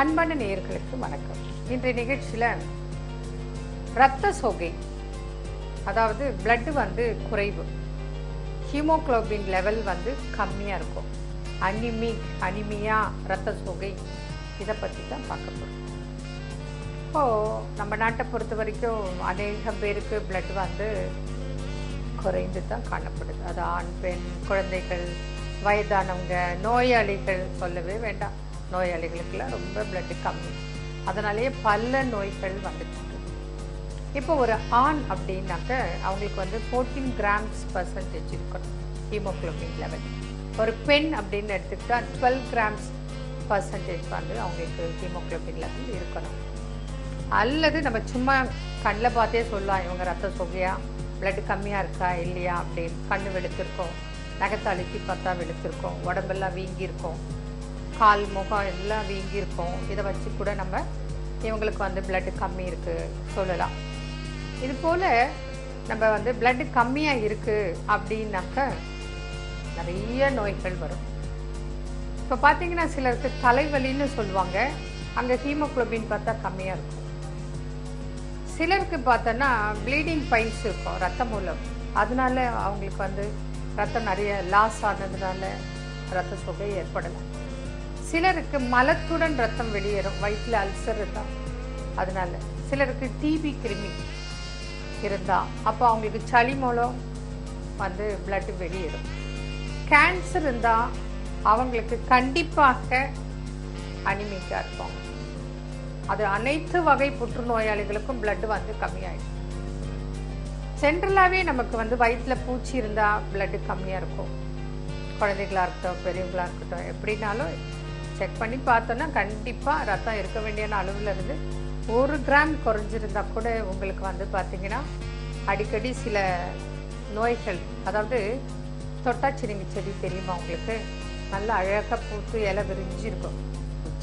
அன்பான நேயர்களுக்கு வணக்கம். இன்றைய நிகழ்ச்சியில் இரத்த சோகை அதாவது பிளட்டு வந்து குறைவு. ஹீமோகுளோபின் லெவல் வந்து கம்மியாக இருக்கும். அனிமிக் அனிமியா இரத்த சோகை இதை பற்றி தான் பார்க்க போகிறோம் இப்போது நம்ம நாட்டை பொறுத்த வரைக்கும் அநேகம் பேருக்கு பிளட் வந்து குறைந்து தான் காணப்படுது. அது ஆண் பெண் குழந்தைகள் வயதானவங்க நோயாளிகள் சொல்லவே வேண்டாம். நோயாளிகளுக்கெல்லாம் ரொம்ப பிளட்டு கம்மி. அதனாலேயே பல நோய்கள் வந்துட்டு இப்போ ஒரு ஆண் அப்படின்னாக்க அவங்களுக்கு வந்து ஃபோர்டீன் கிராம்ஸ் பர்சன்டேஜ் இருக்கணும் ஹீமோகுளோபின் லெவல் ஒரு பெண் அப்படின்னு எடுத்துக்கிட்டா டுவெல் கிராம்ஸ் பர்சன்டேஜ் வந்து அவங்களுக்கு ஹீமோகுளோபின் லெவல் இருக்கணும். அல்லது நம்ம சும்மா கண்ணில் பார்த்தே சொல்லலாம் இவங்க ரத்த சொகையா? பிளட் கம்மியாக இருக்கா இல்லையா அப்படின்னு கண் வெளுத்திருக்கோம். நகத்தை அழுத்தி பார்த்தா வெளுத்திருக்கோம். உடம்பெல்லாம் வீங்கியிருக்கோம். கால் முகம் எல்லாம் வீங்கியிருக்கும். இதை வச்சு கூட நம்ம இவங்களுக்கு வந்து பிளட்டு கம்மி இருக்குது சொல்லலாம். இது போல் நம்ம வந்து பிளட்டு கம்மியாக இருக்குது அப்படின்னாக்க நிறைய நோய்கள் வரும். இப்போ பார்த்தீங்கன்னா சிலருக்கு தலைவலின்னு சொல்லுவாங்க. அங்கே ஹீமோகுளோபின் பார்த்தா கம்மியாக இருக்கும். சிலருக்கு பார்த்தோன்னா ப்ளீடிங் பைன்ஸ் இருக்கும் ரத்த மூலம். அதனால அவங்களுக்கு வந்து ரத்தம் நிறைய லாஸ் ஆனதுனால ரத்த சுகை ஏற்படலாம். சிலருக்கு மலத்துடன் ரத்தம் வெளியேறும். வயிற்றில் அல்சர் இருந்தால் அதனால சிலருக்கு டிபி கிருமி இருந்தா. அப்போ அவங்களுக்கு சளி மூலம் வந்து பிளட் வெளியேறும். கேன்சர் இருந்தால் அவங்களுக்கு கண்டிப்பாக அனிமிக்கா இருப்பாங்க. அது அனைத்து வகை புற்றுநோயாளிகளுக்கும் பிளட் வந்து கம்மியாயிடும். சென்ட்ரலாகவே நமக்கு வந்து வயிற்றுல பூச்சி இருந்தால் பிளட்டு கம்மியாக இருக்கும். குழந்தைகளா இருக்கட்டும் பெரியவங்களா இருக்கட்டும் எப்படினாலும் செக் பண்ணி பார்த்தோன்னா கண்டிப்பாக ரத்தம் இருக்க வேண்டிய அளவில் இருந்து ஒரு கிராம் குறைஞ்சிருந்தா கூட உங்களுக்கு வந்து பார்த்தீங்கன்னா அடிக்கடி சில நோய்கள் அதாவது தொட்டாச்சினிங்கி செடி தெரியுமா உங்களுக்கு? நல்லா அழகாக பூத்து இலை விரிஞ்சு இருக்கும்.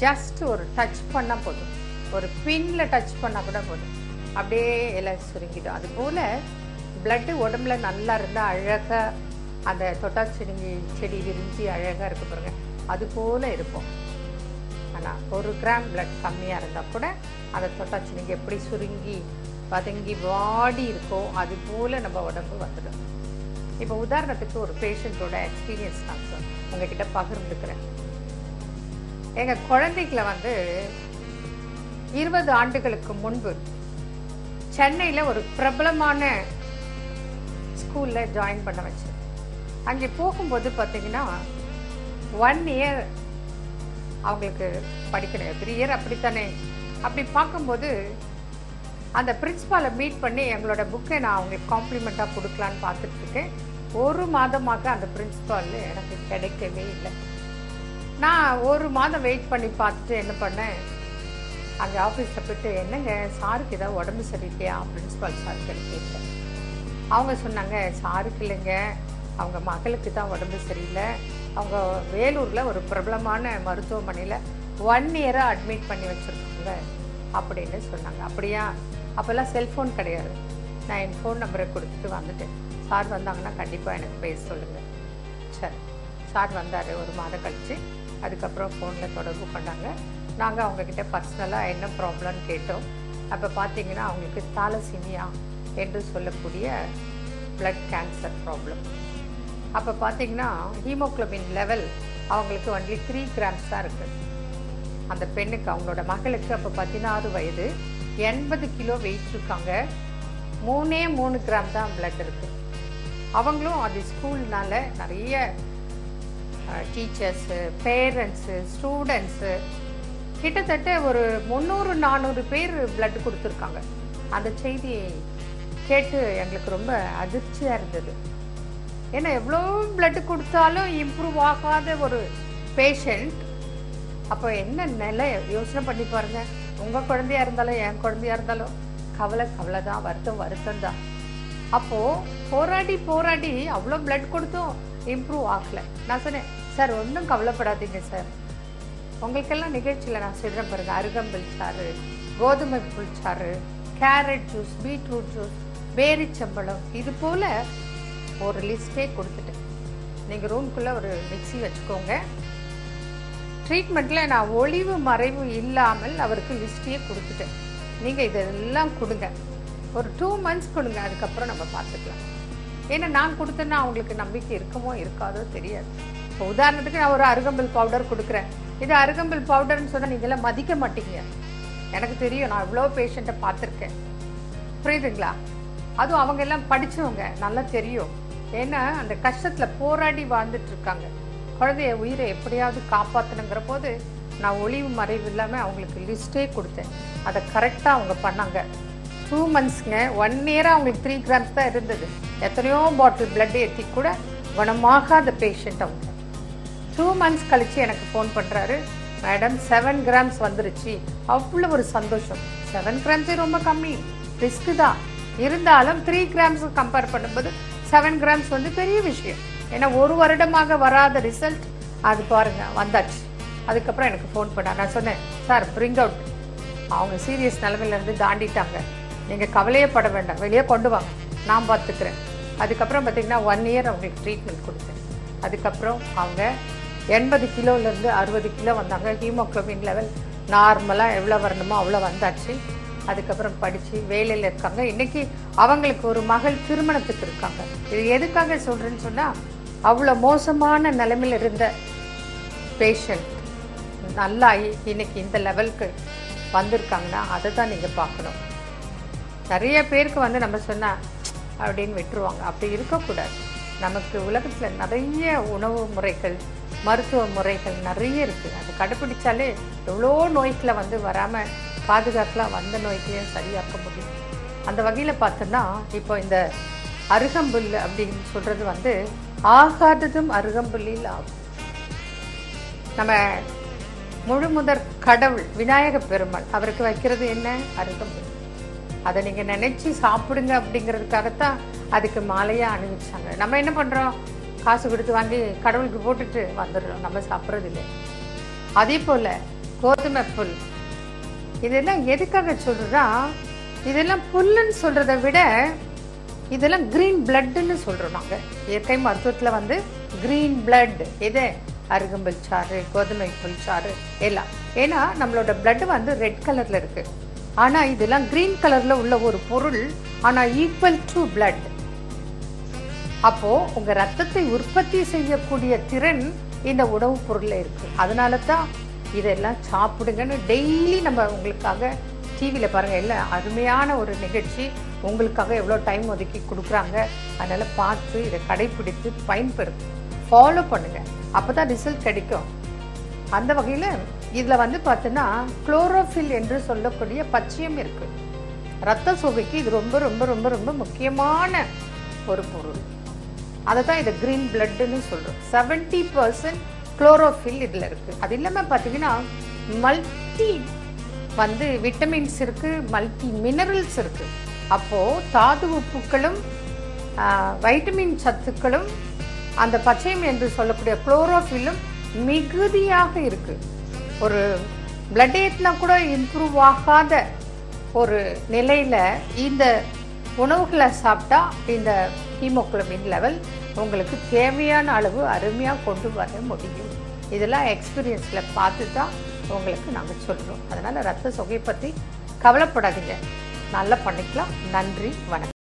ஜஸ்ட் ஒரு டச் பண்ணால் போதும். ஒரு பின்னில் டச் பண்ணால் கூட போதும். அப்படியே இலை சுருங்கிடும். அது போல் பிளட்டு உடம்புல நல்லா இருந்தால் அழகாக அந்த தொட்டாச்சினிங்கி செடி விரிஞ்சு அழகாக இருக்கு பாருங்க. அது போல் இருக்கும். ஆனால் ஒரு கிராம் பிளட் கம்மியாக இருந்தால் கூட அதை தொட்டாச்சு நீங்கள் எப்படி சுருங்கி பதுங்கி வாடி இருக்கோ அது போல் நம்ம உடம்பு வந்துடும். இப்போ உதாரணத்துக்கு ஒரு பேஷண்ட்டோட எக்ஸ்பீரியன்ஸ் நான் சார் உங்ககிட்ட பகிர்ந்துக்கிறேன் எங்கள் குழந்தைகளை வந்து இருபது ஆண்டுகளுக்கு முன்பு சென்னையில் ஒரு பிரபலமான ஸ்கூலில் ஜாயின் பண்ண வச்சேன் அங்கே போகும்போது பார்த்தீங்கன்னா ஒன் இயர் அவங்களுக்கு படிக்கணும். எவ்ரி இயர் அப்படித்தானே? அப்படி பார்க்கும்போது அந்த பிரின்ஸ்பாலை மீட் பண்ணி எங்களோட புக்கை நான் அவங்களுக்கு காம்ப்ளிமெண்ட்டாக கொடுக்கலான்னு பார்த்துட்டு இருக்கேன். ஒரு மாதமாக அந்த பிரின்ஸிபால் எனக்கு கிடைக்கவே இல்லை. நான் ஒரு மாதம் வெயிட் பண்ணி பார்த்துட்டு என்ன பண்ணேன்? அங்கே ஆஃபீஸில் போயிட்டு என்னங்க சாருக்கு ஏதாவது உடம்பு சரியில்லையா? பிரின்ஸ்பால் சாருக்கு கேட்டேன். அவங்க சொன்னாங்க சாருக்கு இல்லைங்க. அவங்க மகளுக்கு தான் உடம்பு சரியில்லை. அவங்க வேலூரில் ஒரு பிரபலமான மருத்துவமனையில் ஒன் இயராக அட்மிட் பண்ணி வச்சுருக்காங்க அப்படின்னு சொன்னாங்க. அப்படியா? அப்போல்லாம் செல்ஃபோன் கிடையாது. நான் என் ஃபோன் நம்பரை கொடுத்துட்டு வந்துட்டேன். சார் வந்தாங்கன்னா கண்டிப்பாக எனக்கு பேச சொல்லுங்கள் சரி. சார் வந்தார். ஒரு மாதம் கழித்து அதுக்கப்புறம் ஃபோனில் தொடர்பு பண்ணாங்க. நாங்கள் அவங்கக்கிட்ட பர்சனலாக என்ன ப்ராப்ளம்னு கேட்டோம். அப்போ பார்த்தீங்கன்னா அவங்களுக்கு தாலசீமியா என்று சொல்லக்கூடிய பிளட் கேன்சர் ப்ராப்ளம் அப்போ பார்த்தீங்கன்னா ஹீமோக்ளோபின் லெவல் அவங்களுக்கு ஒன்லி த்ரீ கிராம்ஸ் தான் இருக்குது அந்த பெண்ணுக்கு அவங்களோட மகளுக்கு அப்போ பதினாறு வயது எண்பது கிலோ வெயிட் இருக்காங்க. மூணே மூணு கிராம் தான் பிளட் இருக்குது அவங்களும் அது ஸ்கூல்னால நிறைய டீச்சர்ஸு பேரண்ட்ஸு ஸ்டூடெண்ட்ஸு கிட்டத்தட்ட ஒரு முந்நூறு நானூறு பேர் பிளட் கொடுத்துருக்காங்க. அந்த செய்தி கேட்டு எங்களுக்கு ரொம்ப அதிர்ச்சியாக இருந்தது. ஏன்னா எவ்வளோ பிளட் கொடுத்தாலும் இம்ப்ரூவ் ஆகாத ஒரு பேஷண்ட் அப்போ என்ன நிலை? யோசனை பண்ணி பாருங்க. உங்கள் குழந்தையா இருந்தாலும் என் குழந்தையா இருந்தாலும் கவலை கவலை தான் வருத்தம் வருத்தம் தான். அப்போது போராடி போராடி அவ்வளோ பிளட் கொடுத்தும் இம்ப்ரூவ் ஆகலை. நான் சொன்னேன் சார் ஒன்றும் கவலைப்படாதீங்க சார். உங்களுக்கெல்லாம் நிகழ்ச்சியில் நான் சொல்கிறேன் பாருங்கள் அருகம்பில் சாறு கோதுமை புல் சாறு கேரட் ஜூஸ் பீட்ரூட் ஜூஸ் பேரிச்சம்பழம். இது போல் ஒரு லிஸ்ட்டே கொடுத்துட்டேன் நீங்கள் ரூம்குள்ளே ஒரு மிக்ஸி வச்சுக்கோங்க. ட்ரீட்மெண்ட்டில் நான் ஒளிவு மறைவு இல்லாமல் அவருக்கு லிஸ்ட்டையே கொடுத்துட்டேன் நீங்கள் இதெல்லாம் கொடுங்க. ஒரு டூ மந்த்ஸ் கொடுங்க அதுக்கப்புறம் நம்ம பார்த்துக்கலாம். ஏன்னா நான் கொடுத்தேன்னா அவங்களுக்கு நம்பிக்கை இருக்குமோ இருக்காதோ தெரியாது. இப்போ உதாரணத்துக்கு நான் ஒரு அருகம்புல் பவுடர் கொடுக்குறேன். இது அருகம்புல் பவுடர்னு சொன்னால் நீங்களாம் மதிக்க மாட்டீங்க. எனக்கு தெரியும் நான் இவ்வளோ பேஷண்ட்டை பார்த்துருக்கேன். புரியுதுங்களா? அதுவும் அவங்க எல்லாம் படித்தவங்க நல்லா தெரியும். ஏன்னா அந்த கஷ்டத்தில் போராடி வாழ்ந்துட்டு இருக்காங்க குழந்தைய உயிரை எப்படியாவது காப்பாற்றணுங்கிற போது நான் ஒளிவு மறைவு இல்லாமல் அவங்களுக்கு லிஸ்ட்டே கொடுத்தேன். அதை கரெக்டாக அவங்க பண்ணாங்க. டூ மந்த்ஸ்ங்க ஒன் இயராக அவங்களுக்கு த்ரீ கிராம்ஸ் தான் இருந்தது. எத்தனையோ பாட்டில் பிளட் ஏற்றி கூட குணமாகாத பேஷண்ட் அவங்க. டூ மந்த்ஸ் கழிச்சு எனக்கு ஃபோன் பண்ணுறாரு மேடம் செவன் கிராம்ஸ் வந்துருச்சு. அவ்வளோ ஒரு சந்தோஷம். செவன் கிராம்ஸே ரொம்ப கம்மி. ரிஸ்க்கு தான். இருந்தாலும் த்ரீ கிராம்ஸ் கம்பேர் பண்ணும்போது செவன் கிராம்ஸ் வந்து பெரிய விஷயம். ஏன்னா ஒரு வருடமாக வராத ரிசல்ட் அது பாருங்க வந்தாச்சு. அதுக்கப்புறம் எனக்கு ஃபோன் பண்ணா நான் சொன்னேன் சார் பிரிங் அவுட் அவங்க சீரியஸ் நிலமையிலேருந்து தாண்டிட்டாங்க. நீங்கள் கவலையே பட வேண்டாம். வெளியே கொண்டு வாங்க. நான் பார்த்துக்கிறேன் அதுக்கப்புறம் பார்த்தீங்கன்னா ஒன் இயர் அவங்களுக்கு ட்ரீட்மெண்ட் கொடுத்தேன். அதுக்கப்புறம் அவங்க எண்பது கிலோலேருந்து அறுபது கிலோ வந்தாங்க. ஹீமோக்ளோபின் லெவல் நார்மலாக எவ்வளோ வரணுமோ அவ்வளோ வந்தாச்சு. அதுக்கப்புறம் படித்து வேலையில் இருக்காங்க. இன்னைக்கு அவங்களுக்கு ஒரு மகள் திருமணத்துக்கு இருக்காங்க. இது எதுக்காக சொல்கிறேன்னு சொன்னால் அவ்வளோ மோசமான நிலைமையில் இருந்த பேஷண்ட் நல்லா இன்னைக்கு இந்த லெவலுக்கு வந்திருக்காங்கன்னா அதை தான் நீங்கள் பார்க்கணும். நிறைய பேருக்கு வந்து நம்ம சொன்னா அப்படின்னு விட்டுருவாங்க. அப்படி இருக்கக்கூடாது. நமக்கு உலகத்தில் நிறைய உணவு முறைகள் மருத்துவ முறைகள் நிறைய இருக்குது அது கடைப்பிடிச்சாலே எவ்வளோ நோய்களை வந்து வராமல் பாதுகாக்கலாம் வந்த நோய்களையும் சரியாக்க முடியும். அந்த வகையில் பார்த்தோன்னா இப்போ இந்த அருகம்புல் அப்படின்னு சொல்கிறது வந்து ஆகாததும் அருகம்புல்லில் ஆகும். நம்ம முழு முதற் கடவுள் விநாயக பெருமாள் அவருக்கு வைக்கிறது என்ன? அருகம்புல். அதை நீங்க நினைச்சு சாப்பிடுங்க அப்படிங்கிறதுக்காகத்தான் அதுக்கு மாலையா அணிவிச்சாங்க. நம்ம என்ன பண்றோம்? காசு கொடுத்து வாங்கி கடவுளுக்கு போட்டுட்டு வந்துடுறோம். நம்ம சாப்பிட்றது இல்லை அதே போல கோதுமை புல் இதெல்லாம் எதுக்காக சொல்றா? இதெல்லாம் புல்லுன்னு சொல்றதை விட இதெல்லாம் கிரீன் பிளட்டுன்னு சொல்றோம் நாங்க இயற்கை மருத்துவத்துல வந்து கிரீன் பிளட் எது? அருகம்புல் சாறு கோதுமை புல் சாறு எல்லாம். ஏன்னா நம்மளோட பிளட் வந்து ரெட் கலர்ல இருக்கு. ஆனா இதெல்லாம் கிரீன் கலர்ல உள்ள ஒரு பொருள் ஆனா ஈக்குவல் டு பிளட் அப்போ உங்க ரத்தத்தை உற்பத்தி செய்யக்கூடிய திறன் இந்த உணவுப் பொருள்ல இருக்கு. அதனால தான் இதெல்லாம் சாப்பிடுங்கன்னு டெய்லி நம்ம உங்களுக்காக டிவியில் பாருங்க இல்லை அருமையான ஒரு நிகழ்ச்சி. உங்களுக்காக எவ்வளோ டைம் ஒதுக்கி கொடுக்குறாங்க அதனால பார்த்து இதை கடைபிடித்து பயன்படுத்து ஃபாலோ பண்ணுங்க. அப்பதான் ரிசல்ட் கிடைக்கும். அந்த வகையில் இதில் வந்து பார்த்தீங்கன்னா குளோரோஃபில் என்று சொல்லக்கூடிய பச்சையம் இருக்கு. ரத்த சோகைக்கு இது ரொம்ப ரொம்ப ரொம்ப ரொம்ப முக்கியமான ஒரு பொருள். அதை தான் இதை கிரீன் பிளட்டுன்னு சொல்கிறோம் செவன்ட்டி பர்சன்ட் குளோரோஃபில் இதில் இருக்குது அது இல்லாமல் பார்த்தீங்கன்னா மல்டி வந்து விட்டமின்ஸ் இருக்கு மல்டி மினரல்ஸ் இருக்கு. அப்போ தாது உப்புக்களும் வைட்டமின் சத்துக்களும் அந்த பச்சையம் என்று சொல்லக்கூடிய குளோரோஃபில்லும் மிகுதியாக இருக்கு. ஒரு பிளட் ஏற்றினா கூட இம்ப்ரூவ் ஆகாத ஒரு நிலையில இந்த உணவுகளை சாப்பிட்டா இந்த ஹீமோக்ளோபின் லெவல் உங்களுக்கு தேவையான அளவு அருமையாக கொண்டு வர முடியும். இதெல்லாம் எக்ஸ்பீரியன்ஸில் பார்த்து தான் உங்களுக்கு நாங்கள் சொல்கிறோம் அதனால் ரத்த சொகை பற்றி கவலைப்படாதீங்க. நல்லா பண்ணிக்கலாம். நன்றி. வணக்கம்.